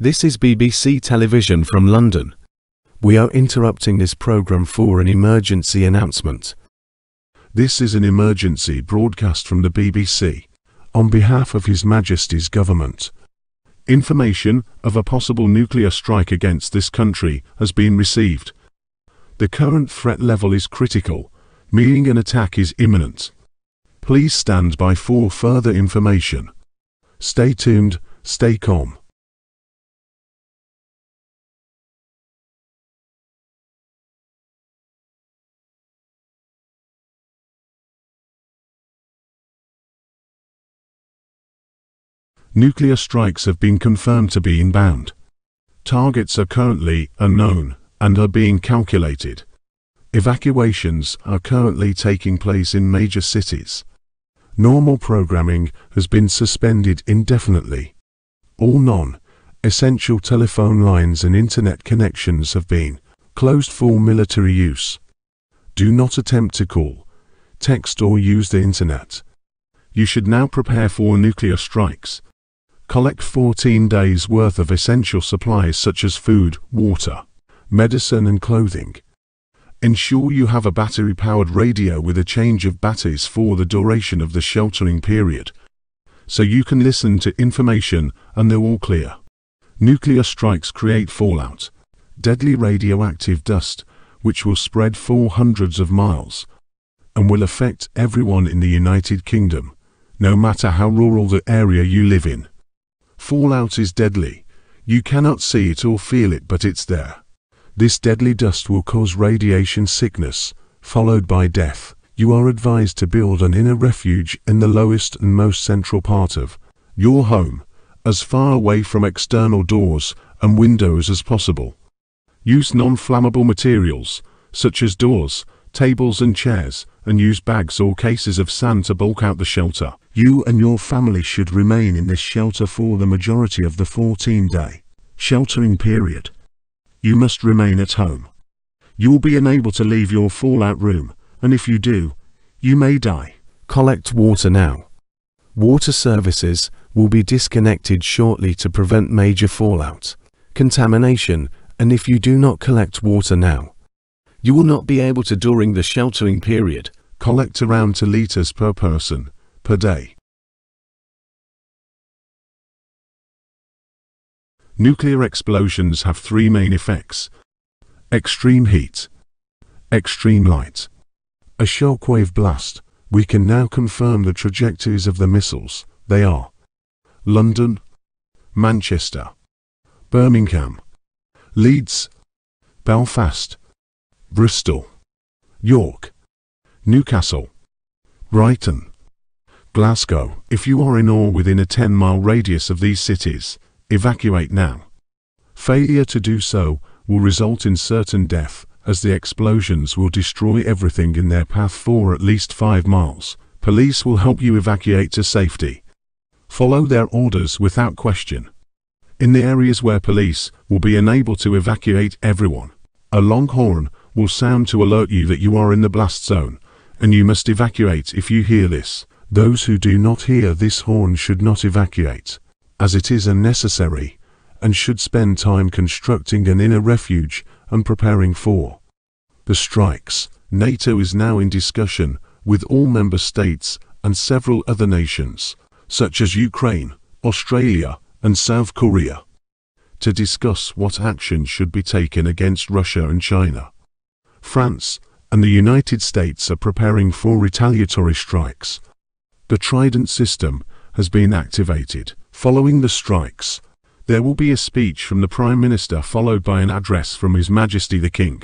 This is BBC Television from London. We are interrupting this program for an emergency announcement. This is an emergency broadcast from the BBC on behalf of His Majesty's government. Information of a possible nuclear strike against this country has been received. The current threat level is critical, meaning an attack is imminent. Please stand by for further information. Stay tuned, stay calm. Nuclear strikes have been confirmed to be inbound. Targets are currently unknown and are being calculated. Evacuations are currently taking place in major cities. Normal programming has been suspended indefinitely. All non-essential telephone lines and internet connections have been closed for military use. Do not attempt to call, text or use the internet. You should now prepare for nuclear strikes. Collect 14 days worth of essential supplies such as food, water, medicine and clothing. Ensure you have a battery-powered radio with a change of batteries for the duration of the sheltering period, so you can listen to information and they're all clear. Nuclear strikes create fallout, deadly radioactive dust, which will spread for hundreds of miles, and will affect everyone in the United Kingdom, no matter how rural the area you live in. Fallout is deadly. You cannot see it or feel it but it's there. This deadly dust will cause radiation sickness, followed by death. You are advised to build an inner refuge in the lowest and most central part of your home, as far away from external doors and windows as possible. Use non-flammable materials, such as doors, tables and chairs, and use bags or cases of sand to bulk out the shelter. You and your family should remain in this shelter for the majority of the 14-day sheltering period. You must remain at home. You will be unable to leave your fallout room, and if you do, you may die. Collect water now. Water services will be disconnected shortly to prevent major fallout, contamination, and if you do not collect water now, you will not be able to during the sheltering period. Collect around 2 litres per person per day. Nuclear explosions have three main effects. Extreme heat. Extreme light. A shockwave blast. We can now confirm the trajectories of the missiles. They are London, Manchester, Birmingham, Leeds, Belfast, Bristol, York, Newcastle, Brighton, Glasgow. If you are in or within a 10-mile radius of these cities, evacuate now. Failure to do so will result in certain death, as the explosions will destroy everything in their path for at least 5 miles. Police will help you evacuate to safety. Follow their orders without question. In the areas where police will be unable to evacuate everyone, a long horn will sound to alert you that you are in the blast zone, and you must evacuate if you hear this. Those who do not hear this horn should not evacuate, as it is unnecessary, and should spend time constructing an inner refuge and preparing for the strikes. NATO is now in discussion with all member states and several other nations, such as Ukraine, Australia, and South Korea, to discuss what action should be taken against Russia and China. France and the United States are preparing for retaliatory strikes, the Trident system has been activated. Following the strikes, there will be a speech from the Prime Minister followed by an address from His Majesty the King.